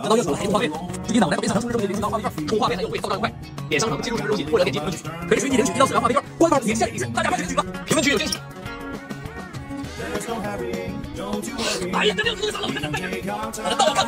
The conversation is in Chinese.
得到月子，还有画面，第一脑袋和边上生日肉体的零钱刀画面，从画面还有会遭到一块，脸上能进入生日肉体或者点击评论区，可以随机领取一到四张画片券，官方提前限定一次，大家快领取吧，评论区有惊喜。哎呀，这六子都傻了，我这这，难道要？